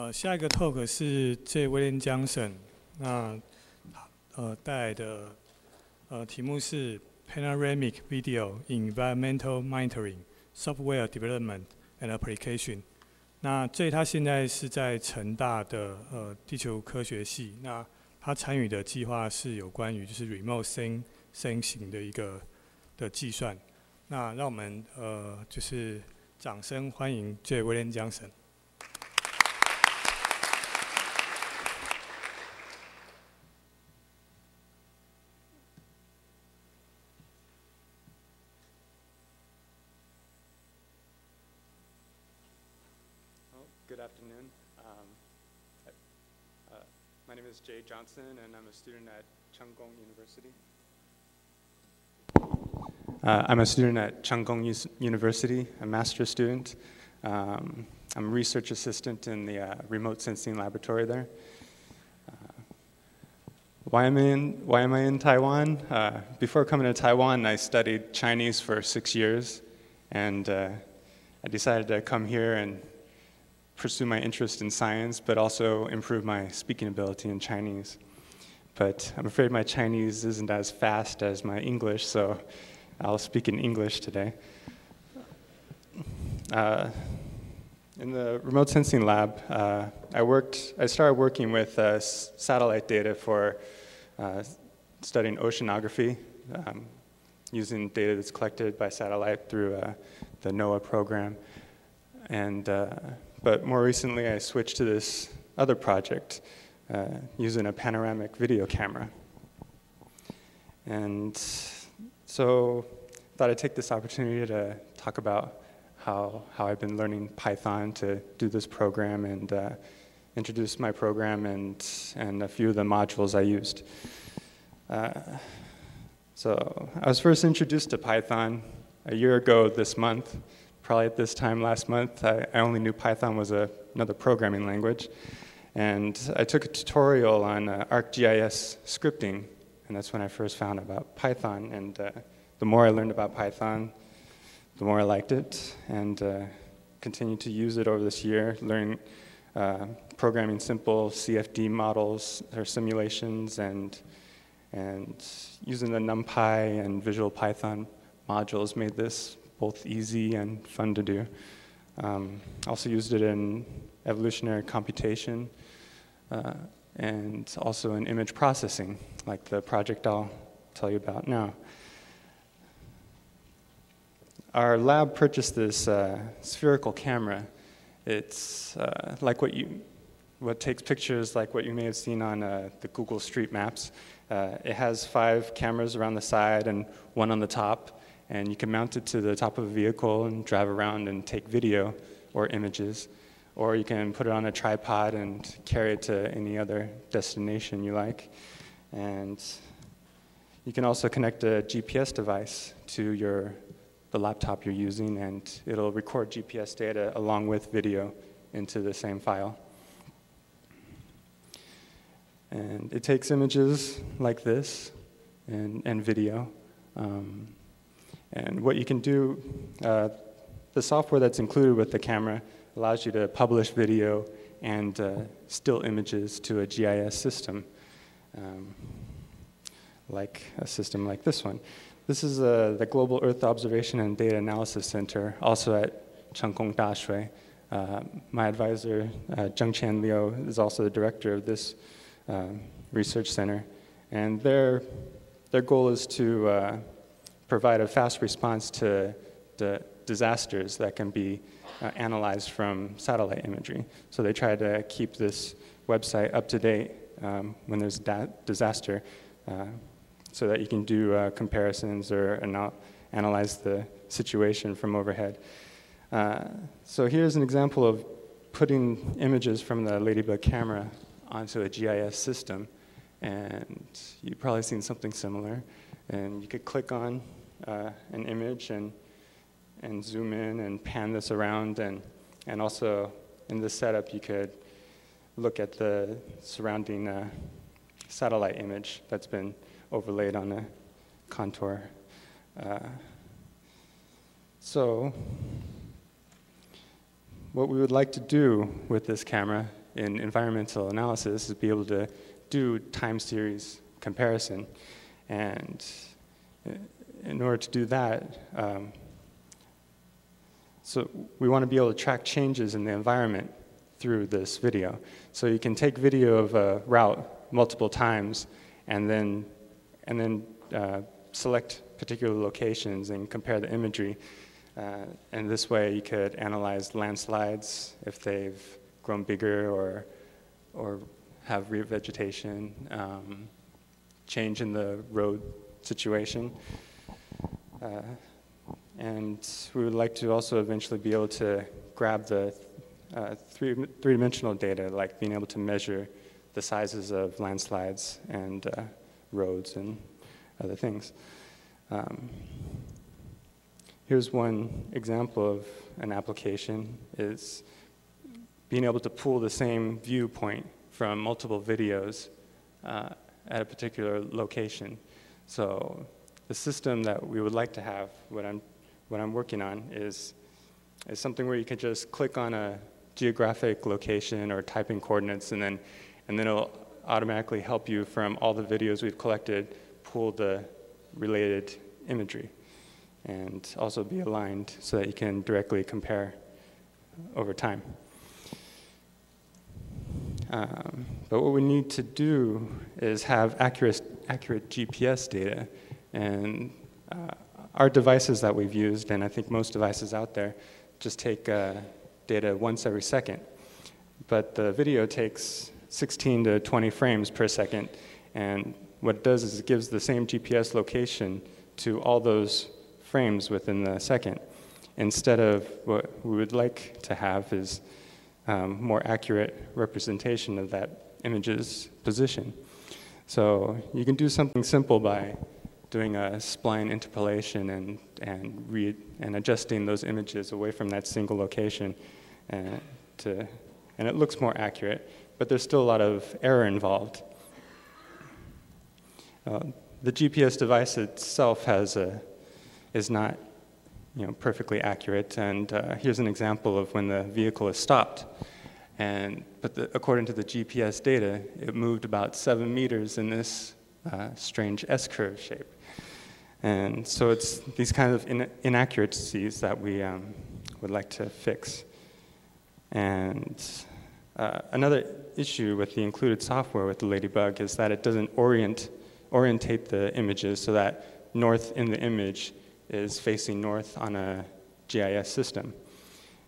呃，下一个 talk 是 J. William Johnson，那呃带来的呃题目是 Panoramic Video Environmental Monitoring Software Development and Application。那 J 他现在是在成大的呃地球科学系，那他参与的计划是有关于就是 Remote Sensing Sensing 的一个的计算。那让我们呃就是掌声欢迎 J. William Johnson。Is Jay Johnson, and I'm a student at Cheng Kung University. Uh, I'm a student at Cheng Kung U University, a master's student. Um, I'm a research assistant in the uh, remote sensing laboratory there. Uh, why, am I in, why am I in Taiwan? Uh, before coming to Taiwan, I studied Chinese for six years, and uh, I decided to come here and pursue my interest in science, but also improve my speaking ability in Chinese. But I'm afraid my Chinese isn't as fast as my English, so I'll speak in English today. Uh, in the remote sensing lab, uh, I worked. I started working with uh, satellite data for uh, studying oceanography, um, using data that's collected by satellite through uh, the NOAA program, and uh, but more recently, I switched to this other project uh, using a panoramic video camera. And so thought I'd take this opportunity to talk about how, how I've been learning Python to do this program and uh, introduce my program and, and a few of the modules I used. Uh, so I was first introduced to Python a year ago this month probably at this time last month, I, I only knew Python was a, another programming language. And I took a tutorial on uh, ArcGIS scripting, and that's when I first found about Python. And uh, the more I learned about Python, the more I liked it, and uh, continued to use it over this year, learning uh, programming simple CFD models or simulations, and and using the NumPy and Visual Python modules made this both easy and fun to do. Um, also used it in evolutionary computation uh, and also in image processing, like the project I'll tell you about now. Our lab purchased this uh, spherical camera. It's uh, like what you, what takes pictures like what you may have seen on uh, the Google Street Maps. Uh, it has five cameras around the side and one on the top and you can mount it to the top of a vehicle and drive around and take video or images. Or you can put it on a tripod and carry it to any other destination you like. And you can also connect a GPS device to your, the laptop you're using, and it'll record GPS data along with video into the same file. And it takes images like this and, and video. Um, and what you can do, uh, the software that's included with the camera allows you to publish video and uh, still images to a GIS system, um, like a system like this one. This is uh, the Global Earth Observation and Data Analysis Center, also at Cheng Kung Dashui. Uh, my advisor, uh, Cheng-Chien Liu, is also the director of this uh, research center. And their, their goal is to uh, provide a fast response to disasters that can be uh, analyzed from satellite imagery. So they try to keep this website up to date um, when there's a disaster uh, so that you can do uh, comparisons or anal analyze the situation from overhead. Uh, so here's an example of putting images from the Ladybug camera onto a GIS system. And you've probably seen something similar. And you could click on uh, an image and, and zoom in and pan this around. And, and also in this setup, you could look at the surrounding uh, satellite image that's been overlaid on a contour. Uh, so what we would like to do with this camera in environmental analysis is be able to do time series comparison. And in order to do that, um, so we want to be able to track changes in the environment through this video. So you can take video of a route multiple times and then, and then uh, select particular locations and compare the imagery. Uh, and this way you could analyze landslides if they've grown bigger or, or have revegetation, um, change in the road situation. Uh, and we would like to also eventually be able to grab the uh, three, three-dimensional data, like being able to measure the sizes of landslides and uh, roads and other things. Um, here's one example of an application is being able to pull the same viewpoint from multiple videos uh, at a particular location. So the system that we would like to have, what I'm, what I'm working on, is, is something where you can just click on a geographic location or type in coordinates, and then, and then it'll automatically help you from all the videos we've collected pull the related imagery and also be aligned so that you can directly compare over time. Um, but what we need to do is have accurate, accurate GPS data. And uh, our devices that we've used, and I think most devices out there, just take uh, data once every second. But the video takes 16 to 20 frames per second. And what it does is it gives the same GPS location to all those frames within the second. Instead of what we would like to have is um, more accurate representation of that image's position. So you can do something simple by doing a spline interpolation and, and, read, and adjusting those images away from that single location. And, uh, to, and it looks more accurate, but there's still a lot of error involved. Uh, the GPS device itself has a, is not you know, perfectly accurate. And uh, here's an example of when the vehicle is stopped. And, but the, according to the GPS data, it moved about seven meters in this uh, strange S-curve shape. And so it's these kind of in, inaccuracies that we um, would like to fix. And uh, another issue with the included software with the Ladybug is that it doesn't orient, orientate the images so that north in the image is facing north on a GIS system.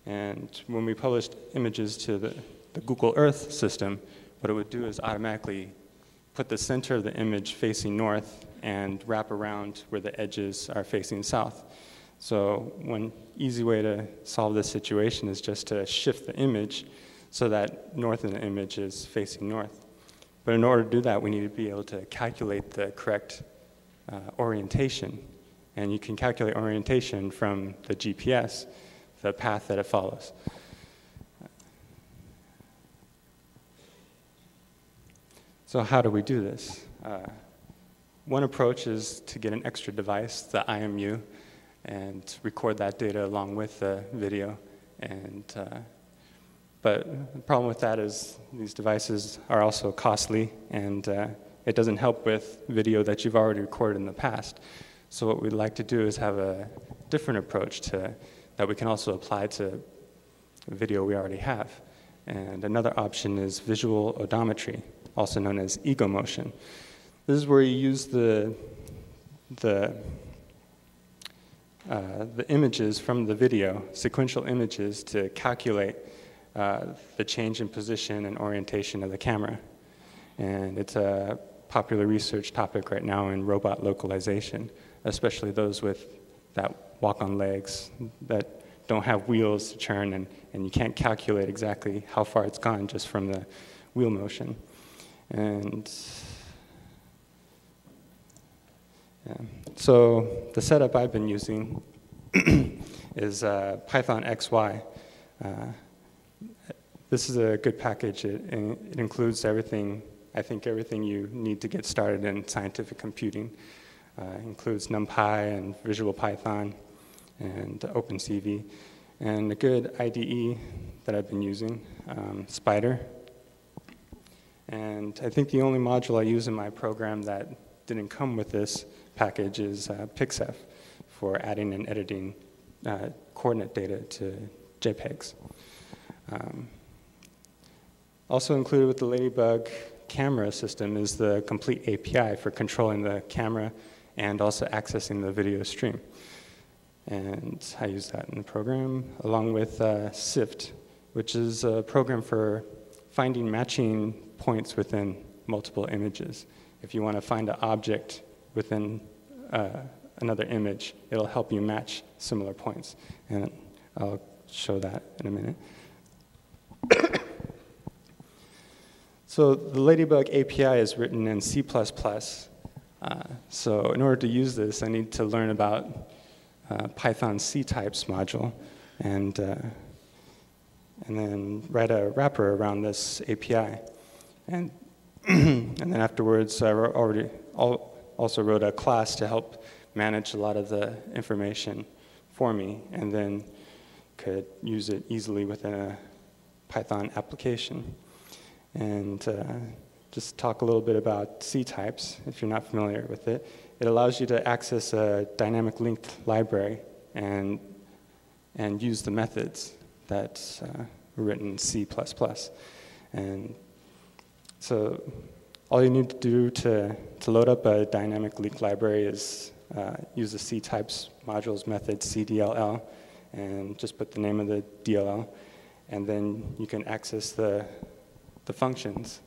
And when we published images to the, the Google Earth system, what it would do is automatically put the center of the image facing north and wrap around where the edges are facing south. So one easy way to solve this situation is just to shift the image so that north in the image is facing north. But in order to do that, we need to be able to calculate the correct uh, orientation and you can calculate orientation from the GPS, the path that it follows. So how do we do this? Uh, one approach is to get an extra device, the IMU, and record that data along with the video. And, uh, but the problem with that is these devices are also costly, and uh, it doesn't help with video that you've already recorded in the past. So what we'd like to do is have a different approach to that we can also apply to video we already have. And another option is visual odometry, also known as ego motion. This is where you use the, the, uh, the images from the video, sequential images, to calculate uh, the change in position and orientation of the camera. And it's a popular research topic right now in robot localization especially those with that walk on legs that don't have wheels to turn and, and you can't calculate exactly how far it's gone just from the wheel motion. And yeah. so the setup I've been using is uh, Python XY. Uh, this is a good package. It, it includes everything, I think everything you need to get started in scientific computing. Uh, includes NumPy and Visual Python and OpenCV. And a good IDE that I've been using, um, Spyder, And I think the only module I use in my program that didn't come with this package is uh, for adding and editing uh, coordinate data to JPEGs. Um, also included with the Ladybug camera system is the complete API for controlling the camera and also accessing the video stream. And I use that in the program along with uh, SIFT, which is a program for finding matching points within multiple images. If you want to find an object within uh, another image, it'll help you match similar points. And I'll show that in a minute. so the Ladybug API is written in C++. Uh, so in order to use this, I need to learn about uh, Python ctypes module and, uh, and then write a wrapper around this API. And, and then afterwards, I already also wrote a class to help manage a lot of the information for me, and then could use it easily within a Python application. And uh, just talk a little bit about ctypes, if you're not familiar with it. It allows you to access a dynamic linked library and, and use the methods that uh, written C++. And so all you need to do to, to load up a dynamic linked library is uh, use the ctypes modules method cdll and just put the name of the DLL and then you can access the, the functions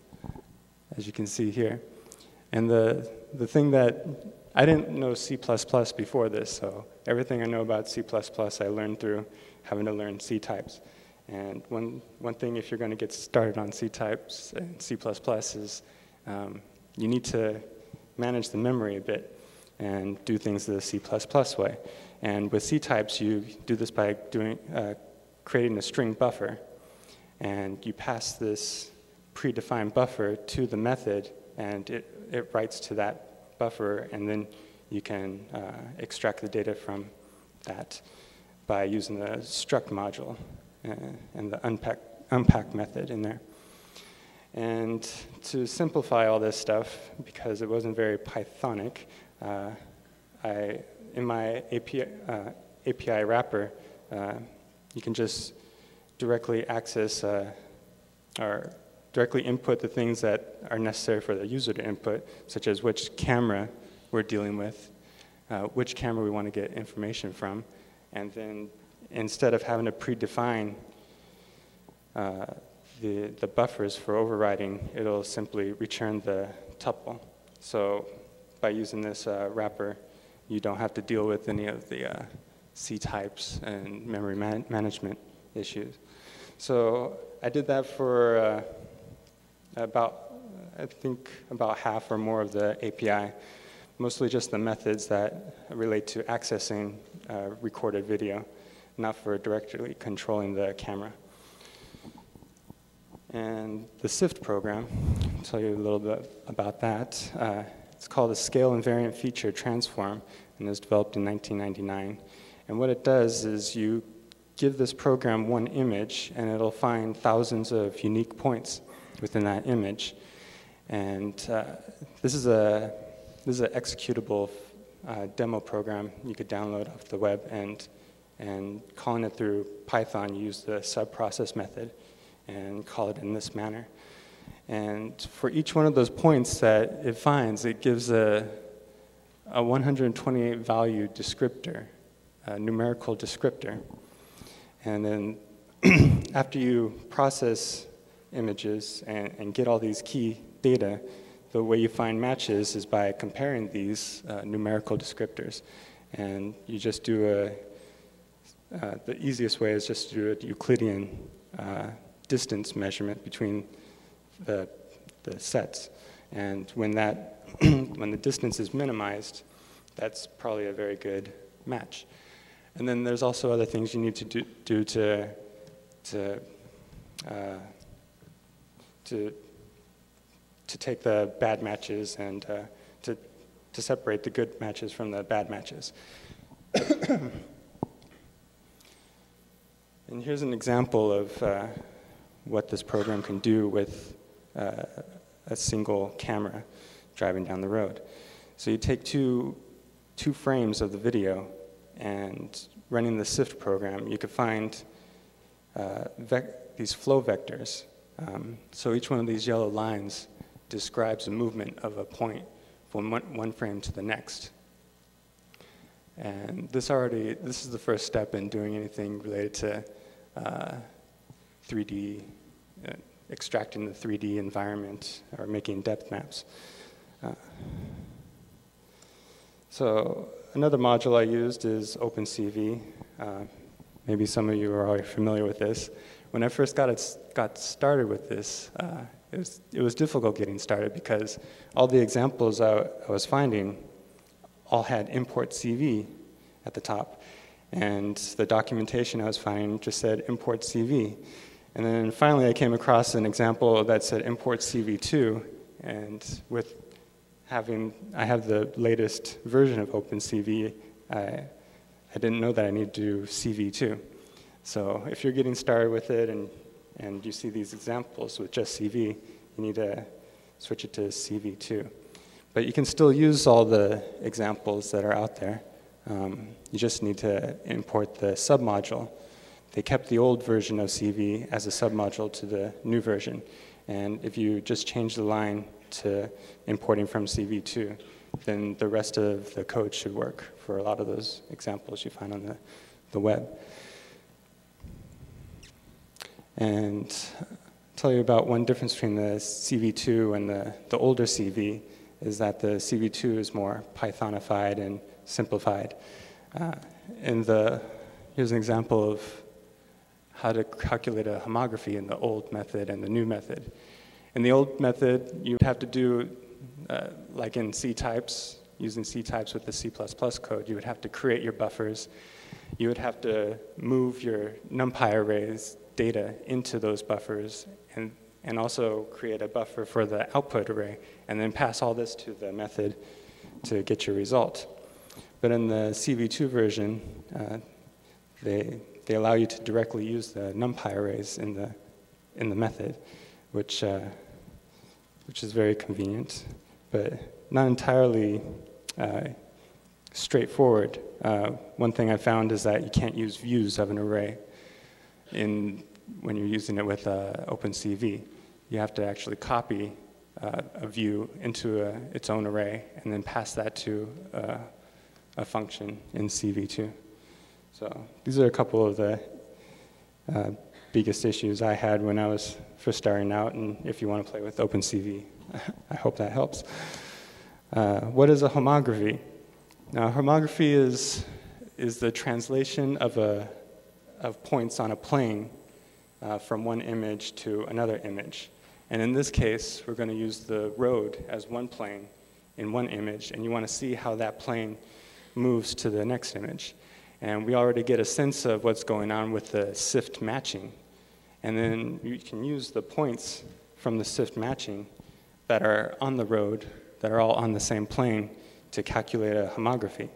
as you can see here. And the, the thing that I didn't know C++ before this, so everything I know about C++ I learned through having to learn ctypes. And one, one thing if you're going to get started on ctypes and C++ is um, you need to manage the memory a bit and do things the C++ way. And with ctypes, you do this by doing, uh, creating a string buffer. And you pass this predefined buffer to the method, and it, it writes to that buffer, and then you can uh, extract the data from that by using the struct module uh, and the unpack, unpack method in there. And to simplify all this stuff, because it wasn't very Pythonic, uh, I, in my API, uh, API wrapper, uh, you can just directly access uh, or directly input the things that are necessary for the user to input, such as which camera we're dealing with, uh, which camera we want to get information from, and then instead of having to predefine uh, the, the buffers for overriding, it'll simply return the tuple. So by using this uh, wrapper, you don't have to deal with any of the uh, ctypes and memory man management issues. So I did that for uh, about, I think, about half or more of the API, mostly just the methods that relate to accessing uh, recorded video, not for directly controlling the camera. And the SIFT program, I'll tell you a little bit about that. Uh, it's called a Scale Invariant Feature Transform, and it was developed in 1999. And what it does is you give this program one image, and it'll find thousands of unique points within that image. And uh, this is a this is an executable uh, demo program you could download off the web, and and calling it through Python, use the subprocess method and call it in this manner. And for each one of those points that it finds, it gives a, a 128 value descriptor, a numerical descriptor. And then after you process images and, and, get all these key data, the way you find matches is by comparing these uh, numerical descriptors. And you just do a, uh, the easiest way is just to do a Euclidean uh, distance measurement between the, the sets. And when, that, when the distance is minimized, that's probably a very good match. And then there's also other things you need to do, do to, to, uh, to, to take the bad matches and uh, to, to separate the good matches from the bad matches. and here's an example of uh, what this program can do with uh, a single camera driving down the road. So you take two, two frames of the video and running the SIFT program, you could find uh, these flow vectors. Um, so each one of these yellow lines describes a movement of a point from one, one frame to the next. And this already, this is the first step in doing anything related to uh, 3D, uh, extracting the 3D environment or making depth maps. Uh, so another module I used is OpenCV. Uh, maybe some of you are already familiar with this. When I first got, it, got started with this, uh, it, was, it was difficult getting started because all the examples I, I was finding all had import CV at the top. And the documentation I was finding just said import CV. And then finally I came across an example that said import CV2. And with having, I have the latest version of OpenCV, I, I didn't know that I need to do CV2. So if you're getting started with it and, and you see these examples with just CV, you need to switch it to CV2. But you can still use all the examples that are out there. Um, you just need to import the submodule. They kept the old version of CV as a submodule to the new version. And if you just change the line to importing from CV2, then the rest of the code should work for a lot of those examples you find on the, the web. And I'll tell you about one difference between the CV2 and the, the older CV is that the CV2 is more Pythonified and simplified. Uh, and the, here's an example of how to calculate a homography in the old method and the new method. In the old method, you would have to do, uh, like in ctypes, using ctypes with the C++ code, you would have to create your buffers. You would have to move your NumPy arrays data into those buffers and, and also create a buffer for the output array and then pass all this to the method to get your result. But in the CV2 version, uh, they, they allow you to directly use the NumPy arrays in the, in the method, which, uh, which is very convenient, but not entirely uh, straightforward. Uh, one thing I found is that you can't use views of an array in, when you're using it with uh, OpenCV. You have to actually copy uh, a view into a, its own array and then pass that to uh, a function in CV2. So these are a couple of the uh, biggest issues I had when I was first starting out, and if you want to play with OpenCV, I hope that helps. Uh, what is a homography? Now, homography is, is the translation of, a, of points on a plane uh, from one image to another image. And in this case, we're going to use the road as one plane in one image, and you want to see how that plane moves to the next image. And we already get a sense of what's going on with the SIFT matching. And then you can use the points from the SIFT matching that are on the road, that are all on the same plane, to calculate a homography.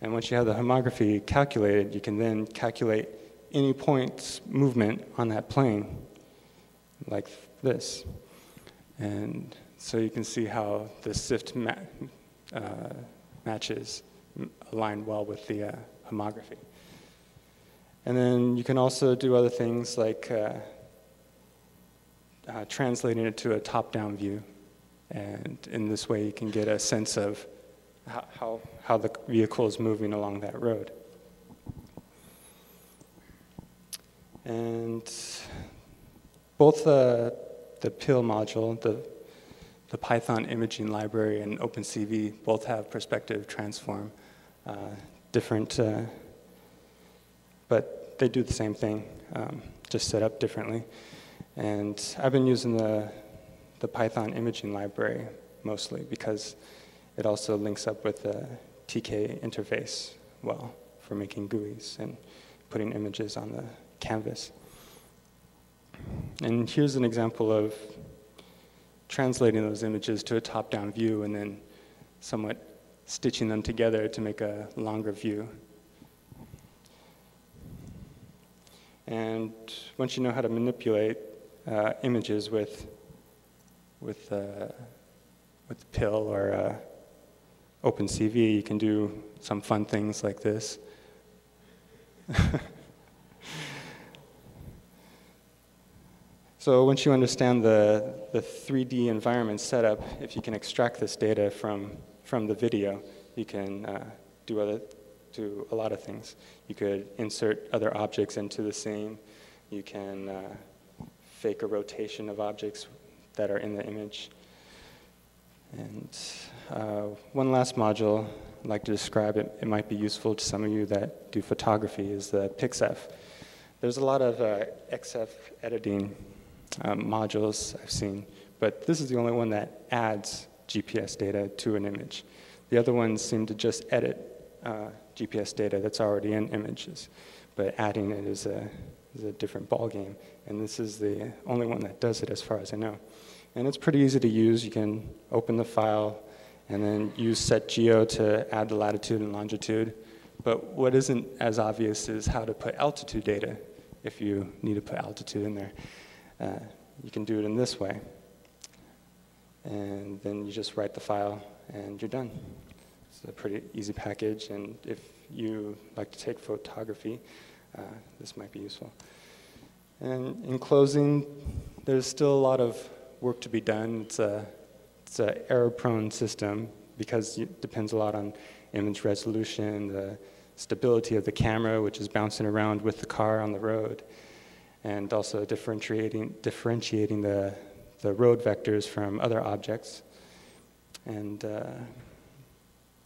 And once you have the homography calculated, you can then calculate any point's movement on that plane, like this. And so you can see how the SIFT ma uh, matches align well with the uh, homography. And then you can also do other things like uh, uh, translating it to a top-down view. And in this way, you can get a sense of how, how, how the vehicle is moving along that road. And both uh, the PIL module, the, the Python imaging library, and OpenCV both have perspective transform. Uh, different, uh, but they do the same thing, um, just set up differently. And I've been using the, the Python imaging library mostly because it also links up with the TK interface well for making GUIs and putting images on the canvas. And here's an example of translating those images to a top-down view and then somewhat stitching them together to make a longer view. And once you know how to manipulate uh, images with, with, uh, with PIL or uh, OpenCV, you can do some fun things like this. so once you understand the, the 3D environment setup, if you can extract this data from, from the video, you can uh, do, other, do a lot of things. You could insert other objects into the scene. You can uh, fake a rotation of objects that are in the image. And uh, one last module I'd like to describe, it, it might be useful to some of you that do photography, is the pexif. There's a lot of uh, XF editing um, modules I've seen, but this is the only one that adds GPS data to an image. The other ones seem to just edit uh, GPS data that's already in images, but adding it is a, is a different ballgame. And this is the only one that does it as far as I know. And it's pretty easy to use. You can open the file and then use setgeo to add the latitude and longitude. But what isn't as obvious is how to put altitude data if you need to put altitude in there. Uh, you can do it in this way. And then you just write the file and you're done. It's a pretty easy package, and if you like to take photography, uh, this might be useful. And in closing, there's still a lot of work to be done. It's a it's an error-prone system because it depends a lot on image resolution, the stability of the camera, which is bouncing around with the car on the road, and also differentiating differentiating the the road vectors from other objects. And uh,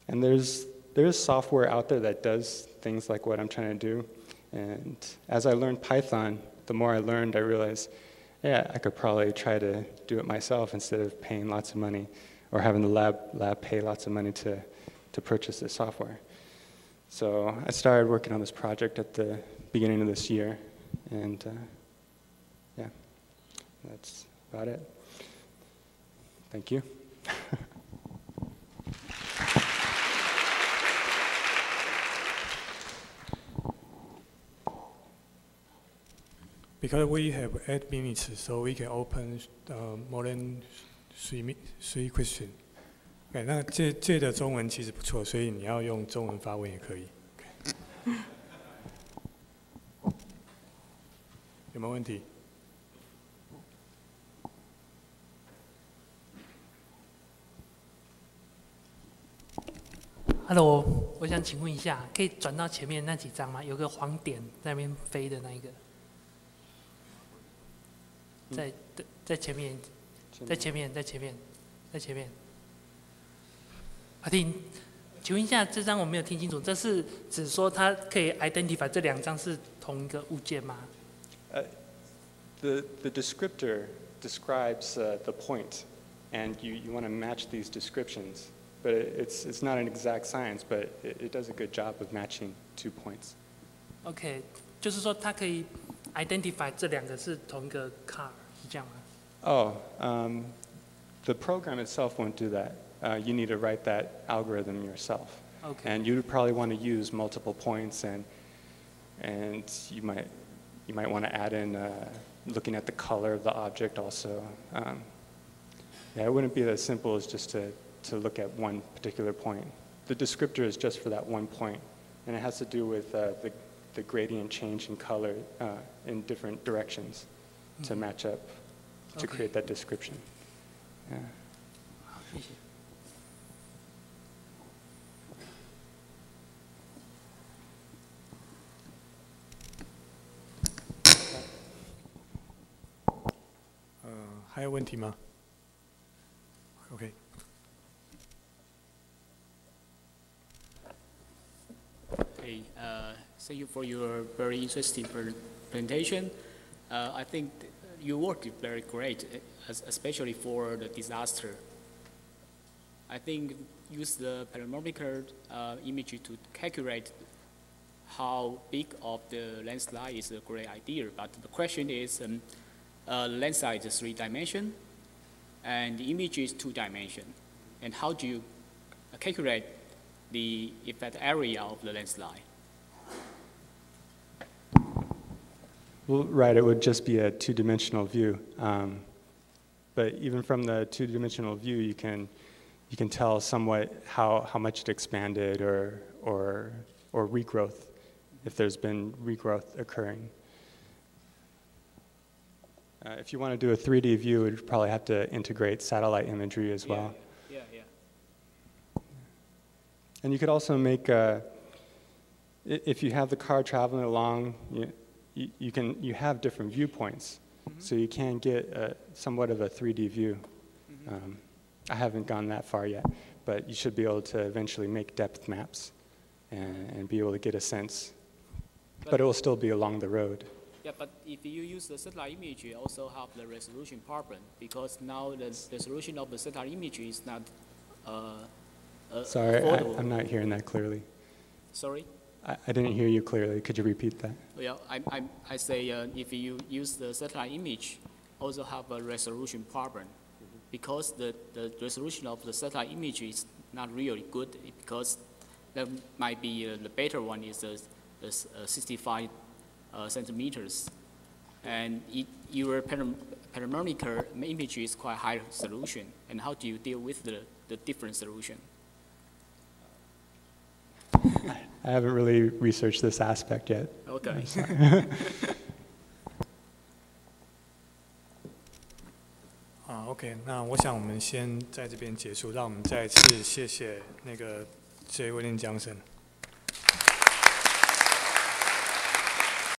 and there's there's software out there that does things like what I'm trying to do. And as I learned Python, the more I learned, I realized, yeah, I could probably try to do it myself instead of paying lots of money or having the lab, lab pay lots of money to, to purchase this software. So I started working on this project at the beginning of this year, and uh, yeah, that's about it. Thank you. Because we have eight minutes, so we can open uh, more than three mi- three question. OK，那这这的中文其实不错，所以你要用中文发问也可以。有没有问题？Hello，我想请问一下，可以转到前面那几张吗？有个黄点在那边飞的那一个，在在在前面，在前面，在前面，在前面。阿丁，请问一下，这张我没有听清楚，这是只说它可以 identify 这两张是同一个物件吗？呃，the the descriptor describes uh, the point, and you, you want to match these descriptions. But it, it's, it's not an exact science, but it, it does a good job of matching two points. OK，就是说它可以 identify 这两个是同一个 car，是这样吗？ Oh, um, the program itself won't do that. Uh, you need to write that algorithm yourself. OK， And you would probably want to use multiple points, and, and you, might, you might want to add in uh, looking at the color of the object also. Um, yeah, it wouldn't be as simple as just to, to look at one particular point. The descriptor is just for that one point, and it has to do with uh, the, the gradient change in color uh, in different directions to match up to Okay. create that description. Yeah. 好，谢谢。 呃，还有问题吗？OK， Uh, thank you for your very interesting presentation. Uh, I think th- your work is very great, eh, especially for the disaster. I think use the parametric uh, image to calculate how big of the landslide is a great idea. But the question is, um, uh, landslide is three dimension, and the image is two dimension. And how do you calculate the effect area of the landslide. Well, right, it would just be a two-dimensional view. Um, but even from the two-dimensional view, you can you can tell somewhat how, how much it expanded or or or regrowth, if there's been regrowth occurring. Uh, if you want to do a 3D view, you'd probably have to integrate satellite imagery as well. Yeah, yeah. And you could also make, uh, if you have the car traveling along, you, you, you can you have different viewpoints, so you can get uh somewhat of a 3D view. Um, I haven't gone that far yet, but you should be able to eventually make depth maps and, and be able to get a sense. But it will still be along the road. Yeah, but if you use the satellite image, you also have the resolution problem because now the resolution of the satellite image is not uh, uh, Sorry, I. I'm not hearing that clearly. Sorry. I, didn't hear you clearly. Could you repeat that? Well, I, I, I say uh, if you use the satellite image, also have a resolution problem because the, the resolution of the satellite image is not really good because there might be uh, the better one is uh, uh, 65 uh, centimeters, and it, your panoramic image is quite high resolution. And how do you deal with the, the different solution? I haven't really researched this aspect yet. Okay. 啊，OK，那我想我们先在这边结束，让我们再次谢谢那个 J. William Johnson。